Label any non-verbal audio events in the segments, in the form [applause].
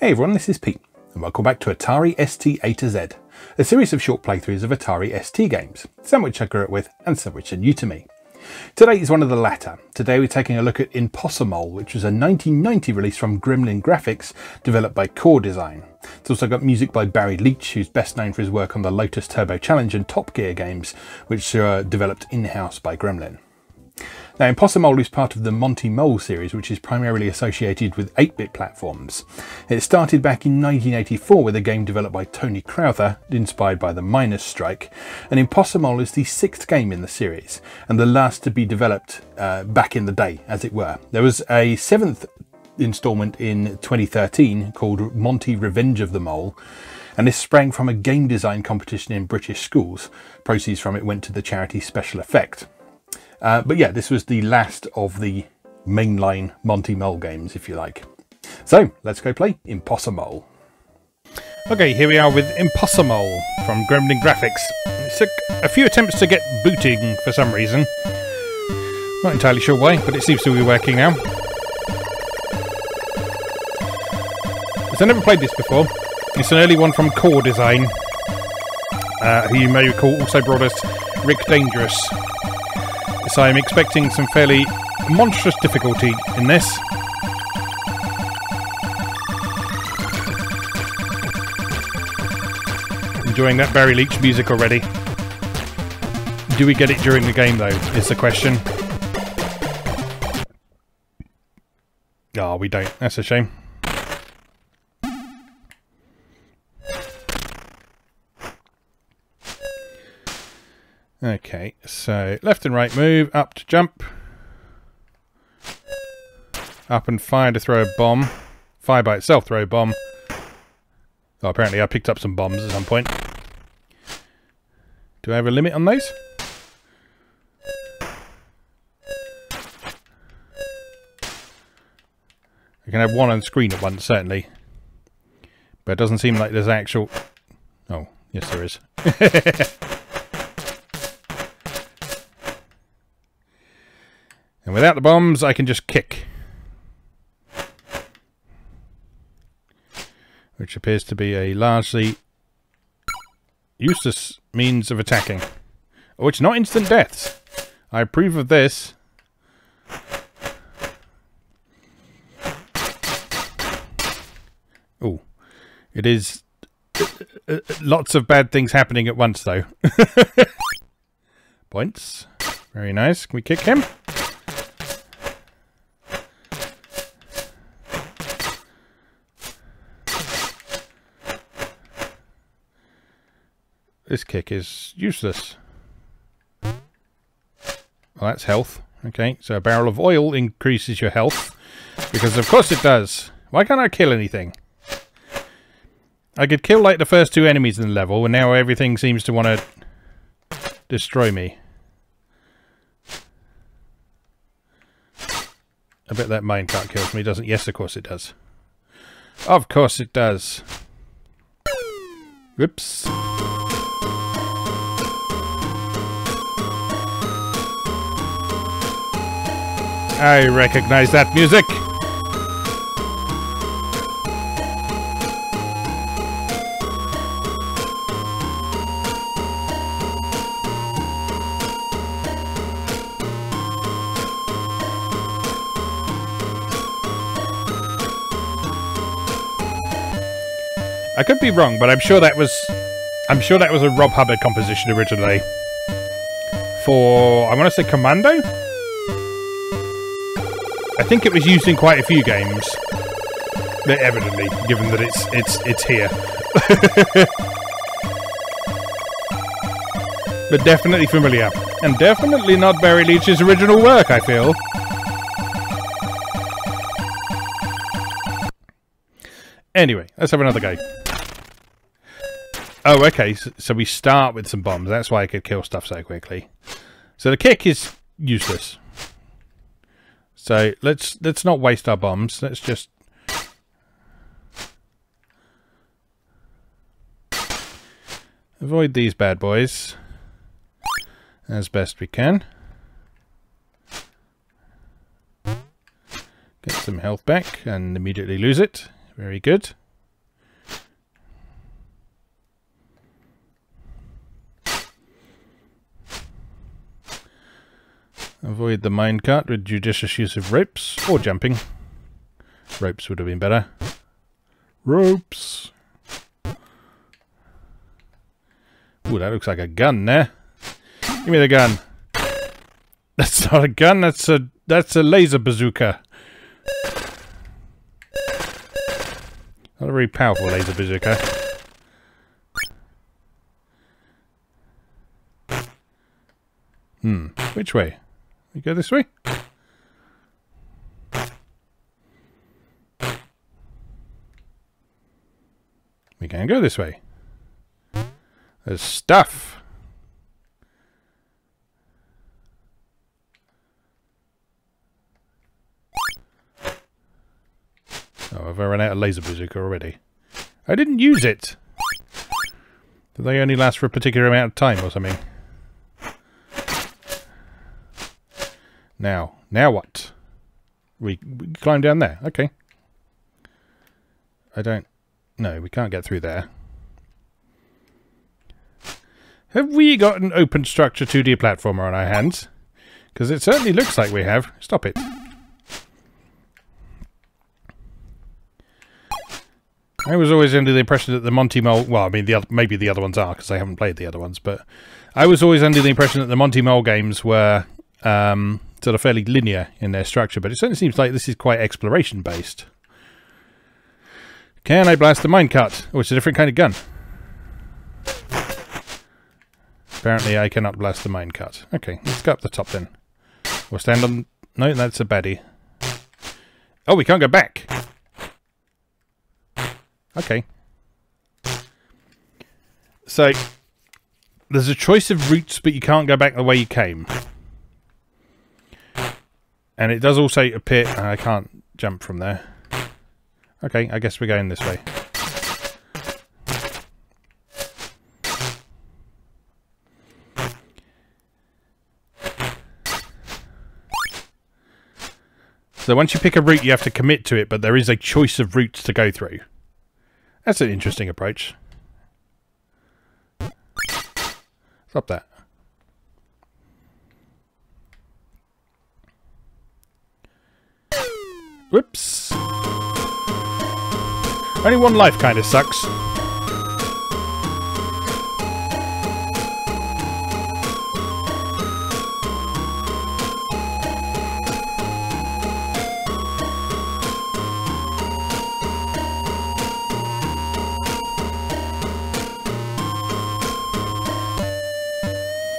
Hey everyone, this is Pete, and welcome back to Atari ST A to Z, a series of short playthroughs of Atari ST games, some which I grew up with and some which are new to me. Today is one of the latter. Today we're taking a look at Impossamole, which was a 1990 release from Gremlin Graphics, developed by Core Design. It's also got music by Barry Leitch, who's best known for his work on the Lotus Turbo Challenge and Top Gear games, which are developed in-house by Gremlin. Now, Impossamole is part of the Monty Mole series, which is primarily associated with 8-bit platforms. It started back in 1984 with a game developed by Tony Crowther, inspired by the miners' strike, and Impossamole is the sixth game in the series, and the last to be developed uh, back in the day, as it were. There was a seventh installment in 2013 called Monty Revenge of the Mole, and this sprang from a game design competition in British schools. Proceeds from it went to the charity Special Effect. Uh, but yeah, this was the last of the mainline Monty Mole games, if you like. So let's go play Impossamole. Okay, here we are with Impossamole from Gremlin Graphics. It took a few attempts to get booting for some reason. Not entirely sure why, but it seems to be working now. I've never played this before. It's an early one from Core Design, uh, who you may recall also brought us Rick Dangerous. So I'm expecting some fairly monstrous difficulty in this. Enjoying that Barry Leitch music already. Do we get it during the game though, is the question. Oh, we don't. That's a shame. Okay, so left and right move, up to jump. Up and fire to throw a bomb. Fire by itself, throw a bomb. Oh, apparently I picked up some bombs at some point. Do I have a limit on those? I can have one on screen at once, certainly. But it doesn't seem like there's actual... Oh, yes there is. [laughs] And without the bombs, I can just kick. Which appears to be a largely useless means of attacking. Oh, it's not instant deaths. I approve of this. Oh, it is uh, uh, lots of bad things happening at once, though. [laughs] Points. Very nice. Can we kick him? This kick is useless. Well, that's health. Okay, so a barrel of oil increases your health. Because of course it does. Why can't I kill anything? I could kill like the first two enemies in the level, and now everything seems to want to destroy me. I bet that minecart kills me, doesn't Yes, of course it does. Of course it does. Whoops. I recognize that music. I could be wrong, but I'm sure that was I'm sure that was a Rob Hubbard composition originally. For I want to say Commando? I think it was used in quite a few games. But Evidently, given that it's it's it's here. [laughs] but definitely familiar. And definitely not Barry Leitch's original work, I feel. Anyway, let's have another go. Oh, okay, so, so we start with some bombs. That's why I could kill stuff so quickly. So the kick is useless. So let's let's not waste our bombs. Let's just avoid these bad boys as best we can. Get some health back and immediately lose it. Very good. Avoid the minecart with judicious use of ropes or jumping. Ropes would have been better. Ropes. Ooh, that looks like a gun there. Give me the gun. That's not a gun, that's a that's a laser bazooka. Not a very powerful laser bazooka. Hmm. Which way? We go this way? We can go this way. There's stuff. Oh, have I run out of laser bazooka already? I didn't use it! Do they only last for a particular amount of time or something? Now, now what? We, we climb down there. Okay. I don't... No, we can't get through there. Have we got an open structure 2D platformer on our hands? Because it certainly looks like we have. Stop it. I was always under the impression that the Monty Mole... Well, I mean, the other, maybe the other ones are, because I haven't played the other ones, but... I was always under the impression that the Monty Mole games were um, sort of fairly linear in their structure, but it certainly seems like this is quite exploration-based. Can I blast the minecart? Oh, it's a different kind of gun. Apparently I cannot blast the minecart. Okay, let's go up the top then. We'll stand on... No, that's a baddie. Oh, we can't go back! Okay. So, there's a choice of routes, but you can't go back the way you came. And it does also appear... I can't jump from there. Okay, I guess we're going this way. So once you pick a route, you have to commit to it, but there is a choice of routes to go through. That's an interesting approach. Stop that. Whoops. Only one life kind of sucks.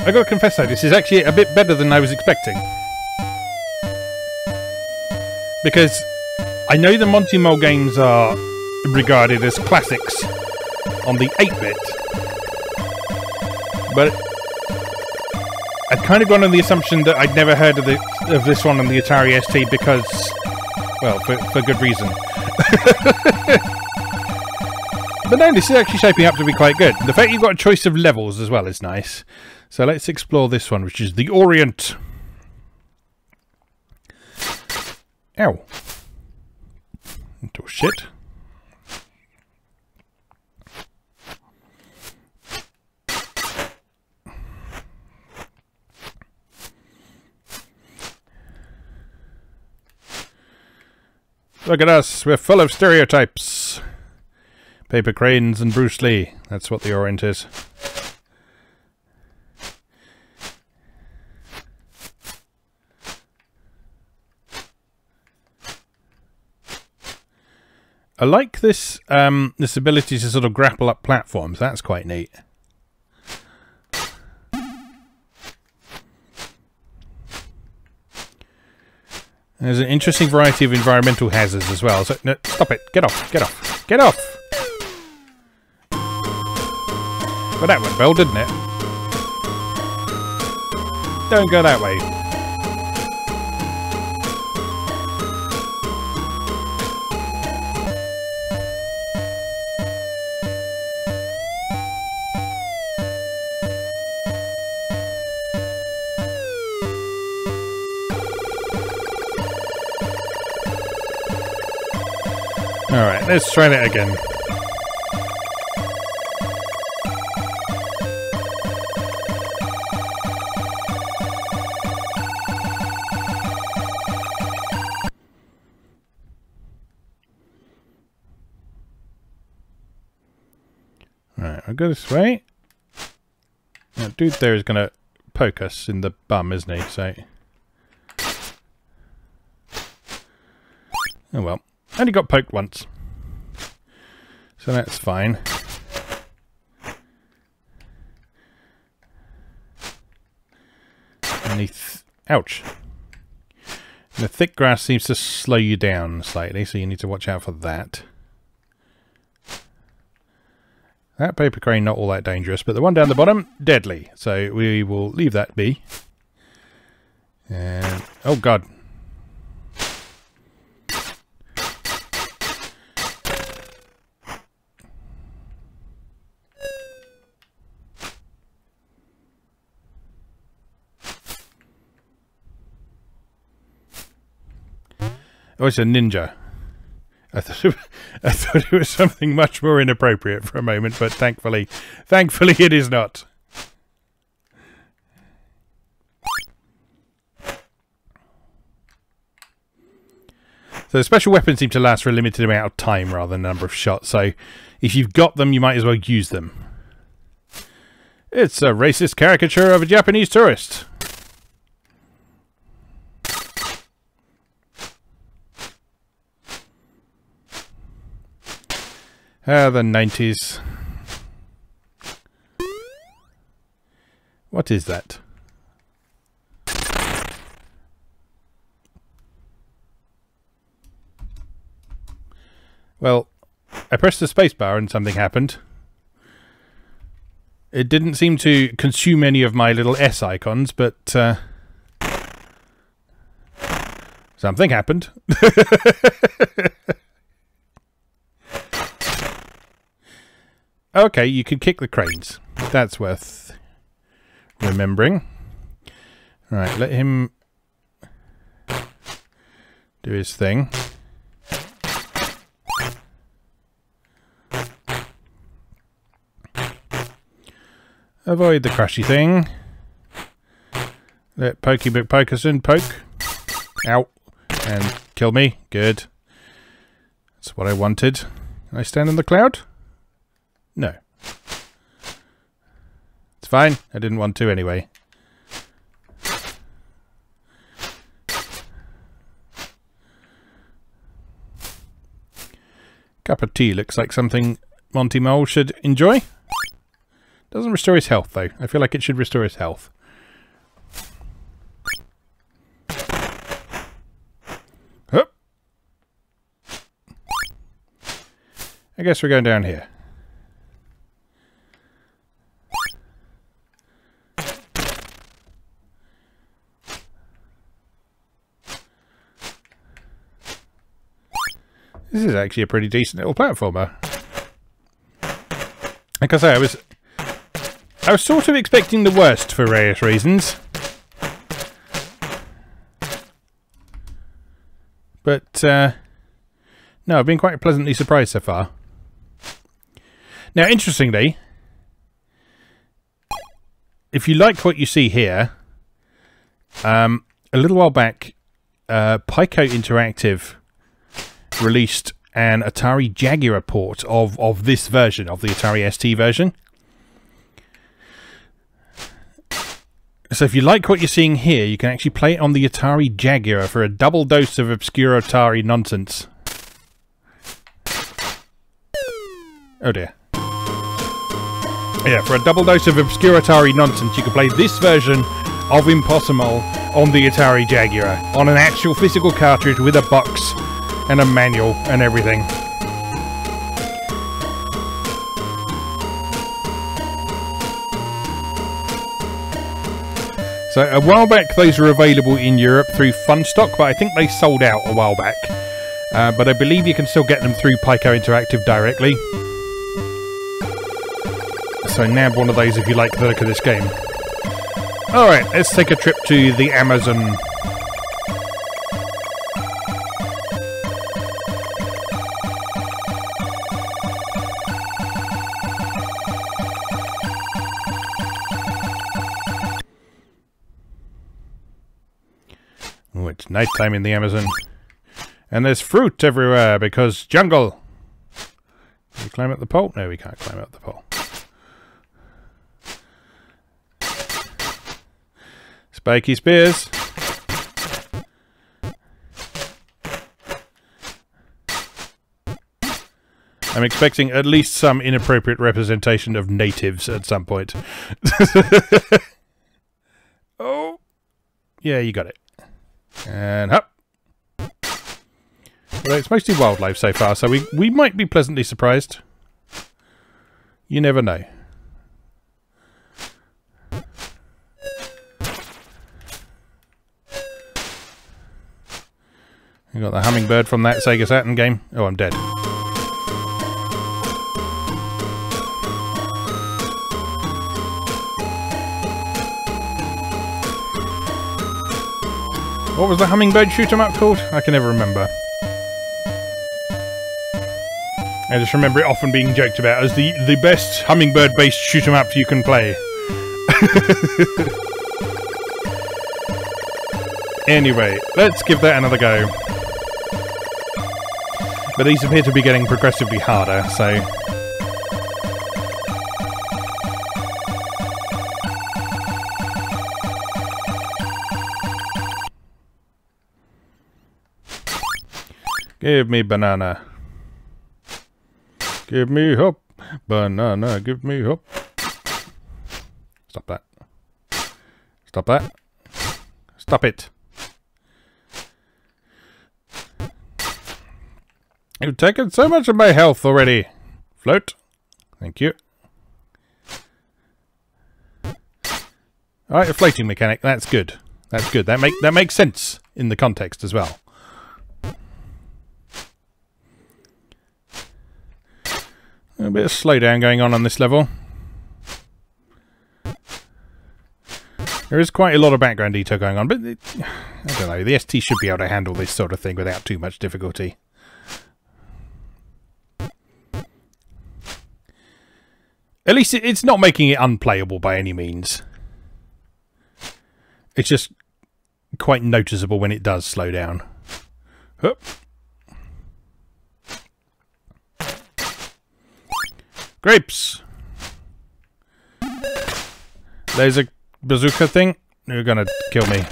I gotta confess though, this is actually a bit better than I was expecting. Because I know the Monty Mole games are regarded as classics on the 8-bit, but I'd kind of gone on the assumption that I'd never heard of, the, of this one on the Atari ST because, well, for, for good reason. [laughs] but no, this is actually shaping up to be quite good. The fact you've got a choice of levels as well is nice. So let's explore this one, which is the Orient. Ow. Into shit. Look at us, we're full of stereotypes. Paper cranes and Bruce Lee. That's what the Orient is. I like this um, this ability to sort of grapple up platforms. That's quite neat. There's an interesting variety of environmental hazards as well. So, no, stop it! Get off! Get off! Get off! Well, that went well, didn't it? Don't go that way. Let's try that again. Alright, I'll go this way. That dude there is gonna poke us in the bum, isn't he? So... Oh well. Only got poked once. So that's fine. And th ouch. The thick grass seems to slow you down slightly, so you need to watch out for that. That paper crane not all that dangerous, but the one down the bottom, deadly. So we will leave that be. And, oh god, Oh, it's a ninja. I thought, it, [laughs] I thought it was something much more inappropriate for a moment, but thankfully, thankfully it is not. So the special weapons seem to last for a limited amount of time rather than a number of shots, so if you've got them, you might as well use them. It's a racist caricature of a Japanese tourist. Ah, the 90s. What is that? Well, I pressed the spacebar and something happened. It didn't seem to consume any of my little S icons, but uh, something happened. [laughs] Okay, you can kick the cranes. That's worth remembering. Right, let him do his thing. Avoid the crashy thing. Let Pokey McPokerson poke. Out. And kill me. Good. That's what I wanted. Can I stand in the cloud? No. It's fine. I didn't want to anyway. Cup of tea looks like something Monty Mole should enjoy. Doesn't restore his health, though. I feel like it should restore his health. I guess we're going down here. This is actually a pretty decent little platformer. Like I say, I was I was sort of expecting the worst for various reasons. But uh, no, I've been quite pleasantly surprised so far. Now, interestingly, if you like what you see here, um, a little while back, uh, Piko Interactive released an Atari Jaguar port of, of this version, of the Atari ST version. So if you like what you're seeing here, you can actually play it on the Atari Jaguar for a double dose of obscure Atari nonsense. Oh dear. Yeah, for a double dose of obscure Atari nonsense, you can play this version of Impossamole on the Atari Jaguar on an actual physical cartridge with a box and a manual and everything. So a while back those were available in Europe through Funstock, but I think they sold out a while back. Uh, but I believe you can still get them through Piko Interactive directly. So nab one of those if you like the look of this game. Alright, let's take a trip to the Amazon nighttime in the Amazon. And there's fruit everywhere because jungle. Can we climb up the pole? No, we can't climb up the pole. Spiky spears. I'm expecting at least some inappropriate representation of natives at some point. [laughs] oh. Yeah, you got it. And up. Well, it's mostly wildlife so far, so we, we might be pleasantly surprised. You never know. You got the hummingbird from that Sega Saturn game. Oh, I'm dead. What was the hummingbird shooter map called? I can never remember. I just remember it often being joked about as the, the best hummingbird based shooter map you can play. [laughs] anyway, let's give that another go. But these appear to be getting progressively harder, so Give me banana. Give me hope. Banana, give me hope. Stop that. Stop that. Stop it. You've taken so much of my health already. Float. Thank you. Alright, a floating mechanic. That's good. That's good. That make that makes sense in the context as well. A bit of slowdown going on on this level. There is quite a lot of background detail going on, but it, I don't know, the ST should be able to handle this sort of thing without too much difficulty. At least it, it's not making it unplayable by any means. It's just quite noticeable when it does slow down. Grapes! A bazooka thing. You're gonna kill me.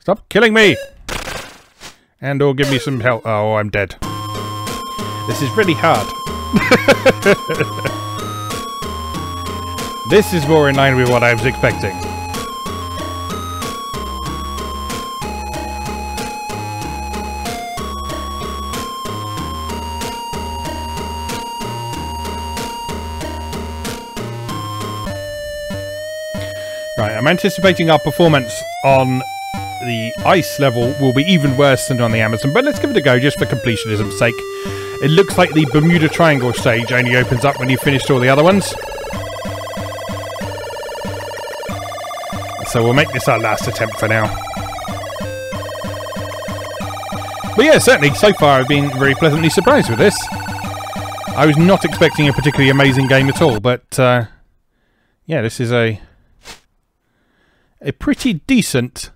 Stop killing me! And or give me some help. Oh, I'm dead. This is really hard. [laughs] this is more in line with what I was expecting. Right, I'm anticipating our performance on the ice level will be even worse than on the Amazon, but let's give it a go just for completionism's sake. It looks like the Bermuda Triangle stage only opens up when you've finished all the other ones. So we'll make this our last attempt for now. But yeah, certainly, so far I've been very pleasantly surprised with this. I was not expecting a particularly amazing game at all, but uh, yeah, this is a a pretty decent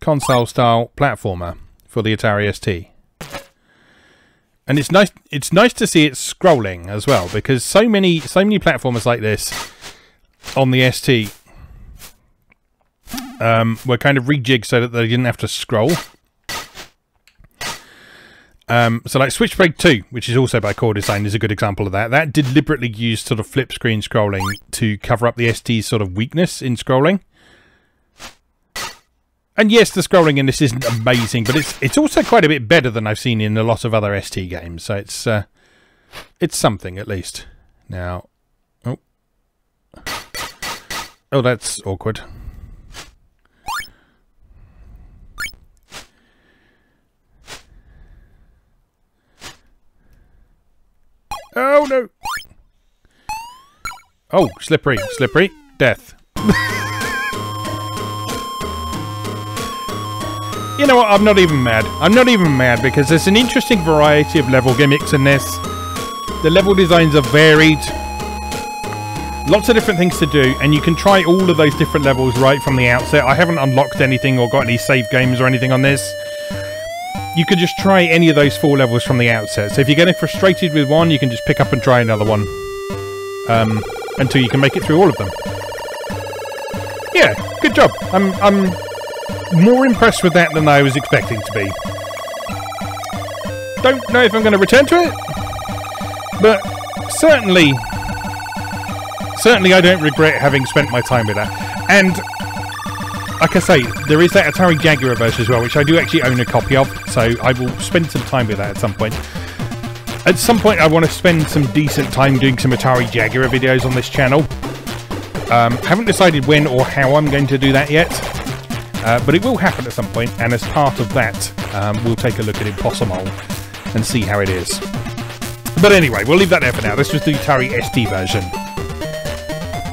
console-style platformer for the Atari ST. And it's nice. It's nice to see it scrolling as well because so many, so many platformers like this on the ST um, were kind of rejigged so that they didn't have to scroll. Um, so like Switchblade 2, which is also by Core Design, is a good example of that. That deliberately used sort of flip screen scrolling to cover up the ST's sort of weakness in scrolling. And yes, the scrolling in this isn't amazing, but it's it's also quite a bit better than I've seen in a lot of other ST games. So it's uh, it's something at least. Now, oh, oh, that's awkward. Oh no! Oh, slippery, slippery, death. [laughs] You know what? I'm not even mad. I'm not even mad because there's an interesting variety of level gimmicks in this. The level designs are varied. Lots of different things to do, and you can try all of those different levels right from the outset. I haven't unlocked anything or got any save games or anything on this. You could just try any of those four levels from the outset. So if you're getting frustrated with one, you can just pick up and try another one. Um, until you can make it through all of them. yeah, good job. I'm I'm more impressed with that than I was expecting to be. Don't know if I'm going to return to it, but certainly, certainly I don't regret having spent my time with that. And like I say, there is that Atari Jaguar version as well, which I do actually own a copy of, so I will spend some time with that at some point. At some point, I want to spend some decent time doing some Atari Jaguar videos on this channel. Um, haven't decided when or how I'm going to do that yet, uh, but it will happen at some point, and as part of that, um, we'll take a look at Impossamole and see how it is. But anyway, we'll leave that there for now. This was the Atari ST version.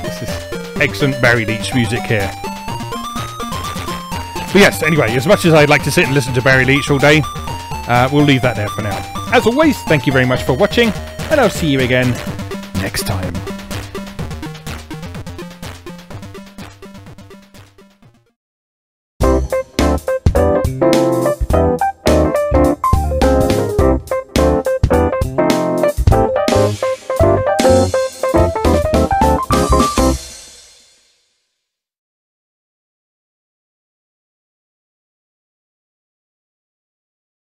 This is excellent Barry Leitch music here. But yes, anyway, as much as I'd like to sit and listen to Barry Leitch all day, uh, we'll leave that there for now. As always, thank you very much for watching, and I'll see you again next time.